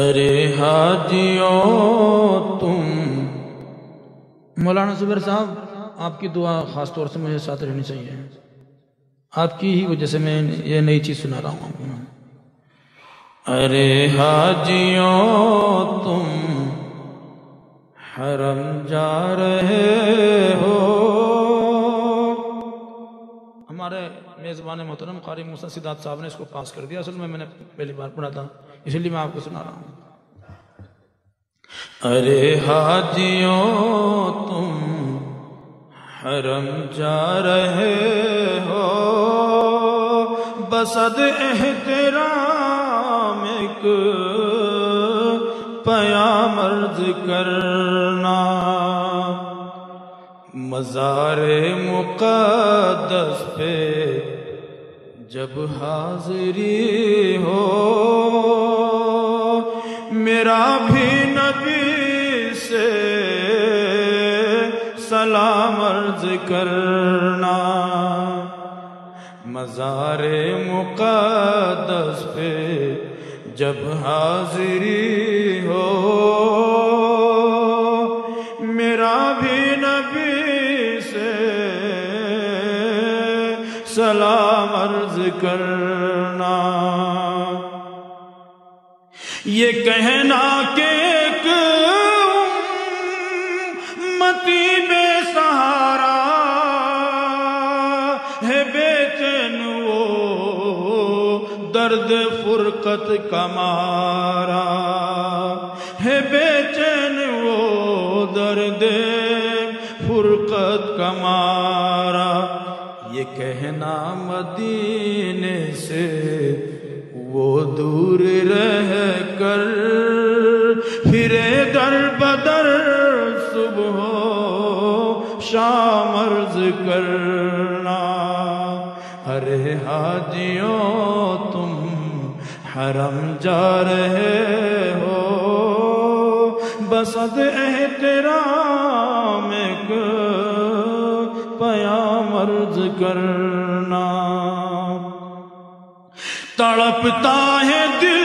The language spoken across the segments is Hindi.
अरे हाजियों तुम मौलाना जुबैर साहब आपकी दुआ खास तौर से मुझे साथ रहनी चाहिए आपकी ही वजह से मैं ये नई चीज सुना रहा हूँ आपको अरे हाजियों तुम हरम जा रहे हो। हमारे मेजबान मोहतरम कारी मूसा सिद्धार्थ साहब ने इसको पास कर दिया। असल में मैंने पहली बार पढ़ा था, इसलिए मैं आपको सुना रहा हूँ। अरे हाजियों, तुम हरम जा रहे हो। बसद एहतराम एक मर्ज करना। मज़ारे मुकदस पे जब हाजिरी हो। मेरा भी नबी से सलाम अर्ज़ करना। मज़ारे मुकदस पे जब हाजिरी हो, मेरा भी नबी से सलाम अर्ज़ करना। ये कहना के एक मती बेसहारा दर्द फुरकत कमारा है बेचैन वो दर्द, फुरकत कमारा ये कहना मदीने से वो दूर रह कर फिरे दर बदर सुबह शाम अर्ज़ करना। अरे हाजियों हरम जा रहे हो। बसद एहतराम एक पया मर्ज करना। तड़पता है दिल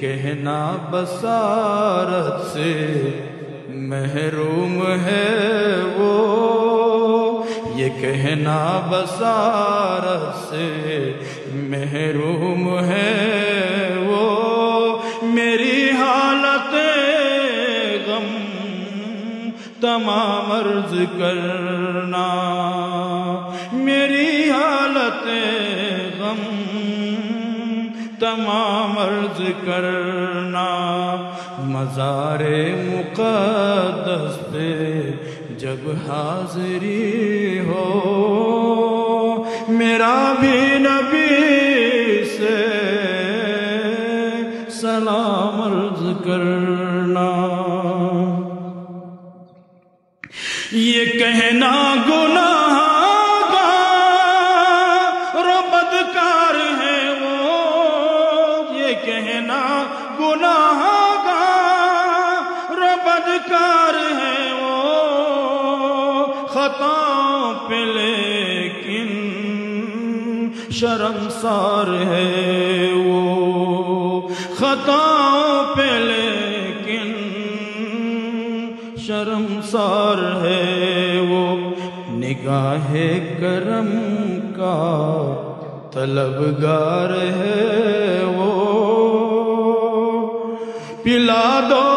कहना बसारत से महरूम है वो। ये कहना बसारत से महरूम है वो। मेरी हालत गम तमाम अर्ज़ करना। मेरी हालत तमाम करना। मज़ारे मुकदस पे जब हाजिरी हो पे, लेकिन शर्मसार है वो। खता पे, लेकिन शर्मसार है वो। निगाह करम का तलबगार है वो। पिला दो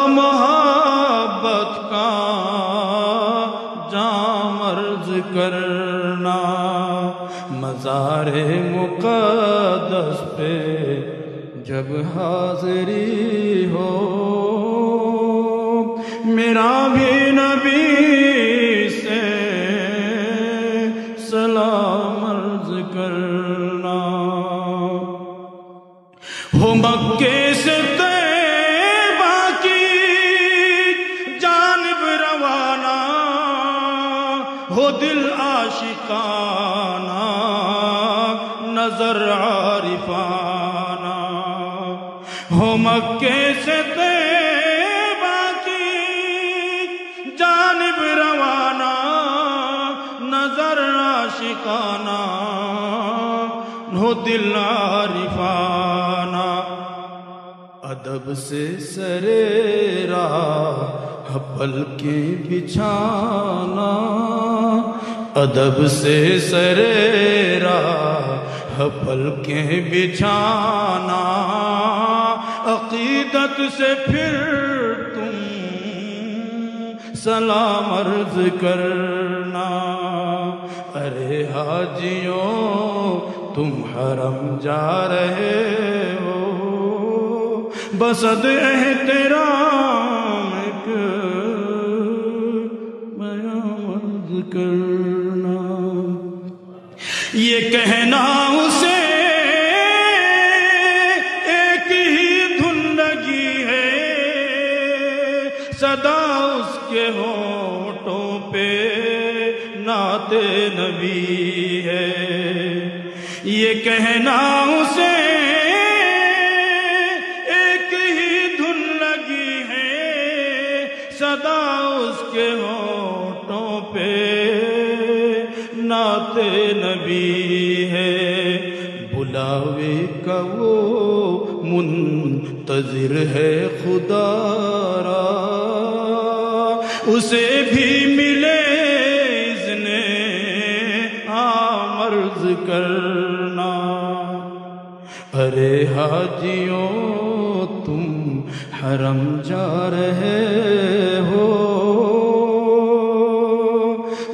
मज़ारे मुक़द्दस पे जब हाजिरी हो। मेरा भी नबी से सलाम अर्ज़ करना। हो मक्के से जानब रवाना। हो दिल आशिकाना नज़र आरिफाना। हो मक्के से तैबा की जानब रवाना, नज़र आशिकाना। हो दिल आरिफाना। अदब से सरेरा हपल के बिछाना। अदब से सरेरा हपल के बिछाना, अकीदत से फिर तुम सलाम अर्ज़ करना। अरे हाजियों, तुम हरम जा रहे हो। बसद अर्ज़ करना। ये कहना उसे एक ही धुन लगी है। सदा उसके होठों पे नाते नबी है। ये कहना उसे नबी है। बुलावे का वो मुंतजिर है खुदारा उसे भी मिले इसने आमर्ज करना। अरे हाजियों, तुम हरम जा रहे हो।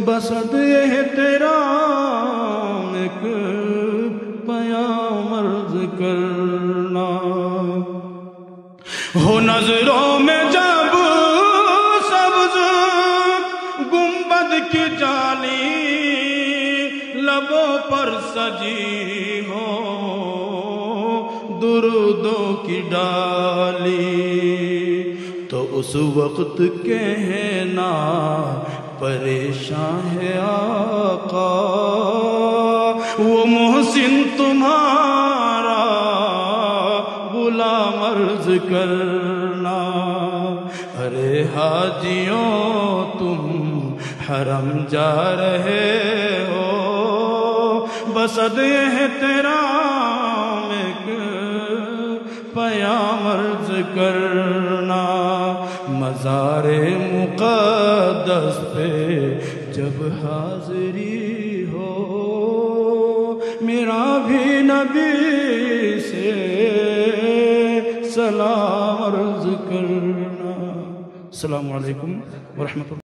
बसद करना। हो नज़रों में जब सब्ज गुंबद की जाली लबों पर सजी हो, दुरुदों की डाली। तो उस वक्त कहना परेशान है आका। वो मोहसिन गुलाम अर्ज़ करना। अरे हाजियों, तुम हरम जा रहे हो। बसद है तेरा पयाम अर्ज़ करना। मज़ारे मुकदस पे जब हाजिरी हो, मेरा भी नबी सलाम अर्ज़ करना अस्सलाम वालेकुम वरहमतुल्लाह